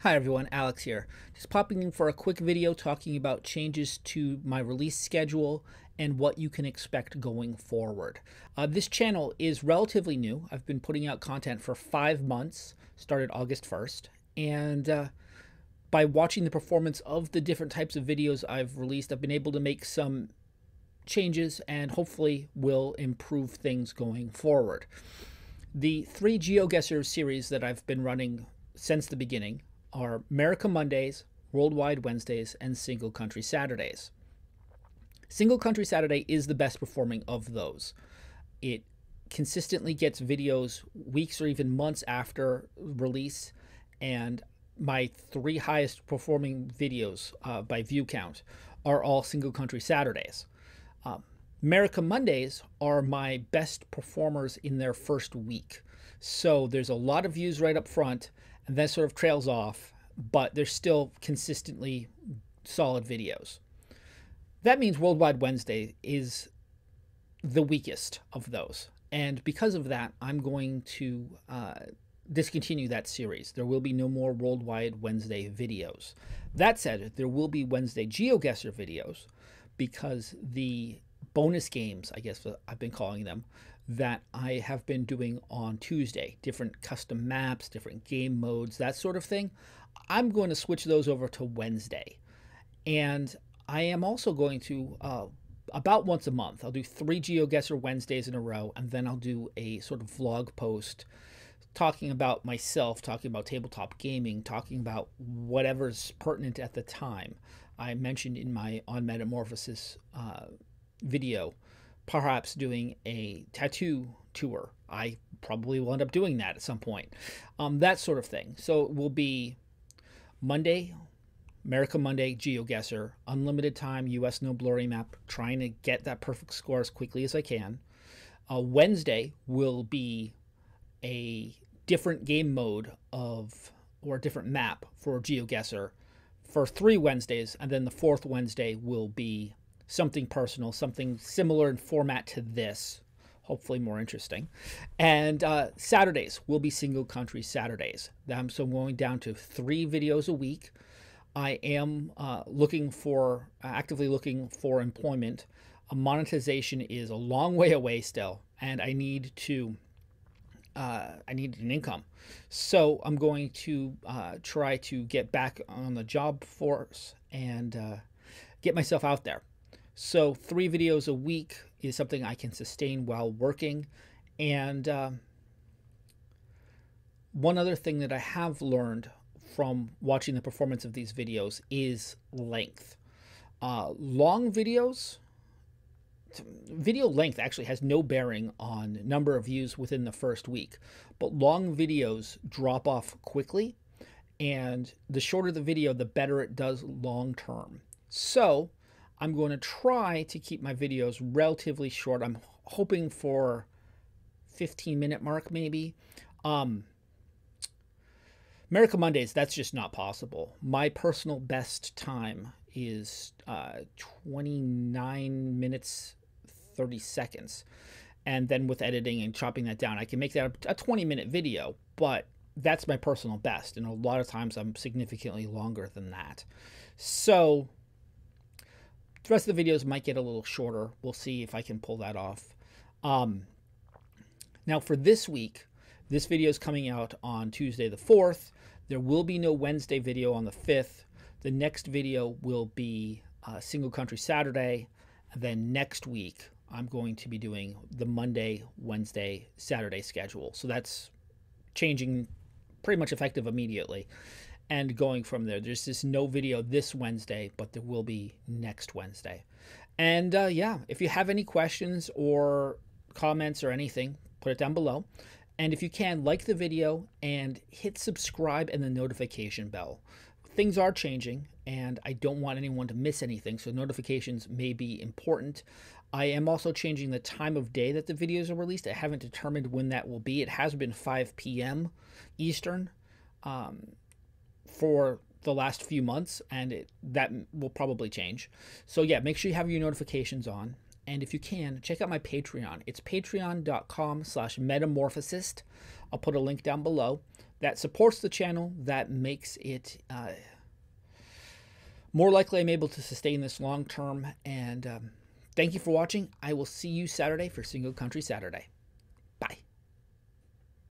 Hi everyone, Alex here. Just popping in for a quick video talking about changes to my release schedule and what you can expect going forward. Uh, this channel is relatively new. I've been putting out content for five months, started August 1st, and uh, by watching the performance of the different types of videos I've released, I've been able to make some changes and hopefully will improve things going forward. The three GeoGuessr series that I've been running since the beginning are America Mondays, Worldwide Wednesdays, and Single Country Saturdays. Single Country Saturday is the best performing of those. It consistently gets videos weeks or even months after release, and my three highest performing videos uh, by view count are all Single Country Saturdays. Um, America Mondays are my best performers in their first week. So there's a lot of views right up front, and then sort of trails off, but they're still consistently solid videos. That means Worldwide Wednesday is the weakest of those. And because of that, I'm going to uh, discontinue that series. There will be no more Worldwide Wednesday videos. That said, there will be Wednesday GeoGuessr videos because the bonus games, I guess I've been calling them, that I have been doing on Tuesday, different custom maps, different game modes, that sort of thing. I'm going to switch those over to Wednesday. And I am also going to, uh, about once a month, I'll do three GeoGuessr Wednesdays in a row, and then I'll do a sort of vlog post talking about myself, talking about tabletop gaming, talking about whatever's pertinent at the time. I mentioned in my On Metamorphosis uh, video perhaps doing a tattoo tour. I probably will end up doing that at some point. Um, that sort of thing. So it will be Monday, America Monday, GeoGuessr, unlimited time, US no blurry map, trying to get that perfect score as quickly as I can. Uh, Wednesday will be a different game mode of, or a different map for GeoGuessr for three Wednesdays, and then the fourth Wednesday will be something personal, something similar in format to this, hopefully more interesting. And uh, Saturdays will be single country Saturdays. So I'm going down to three videos a week. I am uh, looking for, actively looking for employment. monetization is a long way away still, and I need to. Uh, I need an income. So I'm going to uh, try to get back on the job force and uh, get myself out there. So three videos a week is something I can sustain while working. And uh, one other thing that I have learned from watching the performance of these videos is length. Uh, long videos, video length actually has no bearing on number of views within the first week, but long videos drop off quickly. And the shorter the video, the better it does long term. So I'm going to try to keep my videos relatively short. I'm hoping for 15 minute mark maybe. Um, America Mondays, that's just not possible. My personal best time is uh, 29 minutes 30 seconds. And then with editing and chopping that down, I can make that a 20 minute video, but that's my personal best. And a lot of times I'm significantly longer than that. So the rest of the videos might get a little shorter. We'll see if I can pull that off. Um, now for this week, this video is coming out on Tuesday the 4th. There will be no Wednesday video on the 5th. The next video will be uh, Single Country Saturday. Then next week, I'm going to be doing the Monday, Wednesday, Saturday schedule. So that's changing pretty much effective immediately and going from there. There's just no video this Wednesday, but there will be next Wednesday. And uh, yeah, if you have any questions or comments or anything, put it down below. And if you can, like the video and hit subscribe and the notification bell. Things are changing, and I don't want anyone to miss anything, so notifications may be important. I am also changing the time of day that the videos are released. I haven't determined when that will be. It has been 5 p.m. Eastern. Um, for the last few months, and it, that will probably change. So yeah, make sure you have your notifications on. And if you can, check out my Patreon. It's patreon.com slash metamorphosist. I'll put a link down below. that supports the channel, that makes it uh, more likely I'm able to sustain this long term. And um, thank you for watching. I will see you Saturday for Single Country Saturday.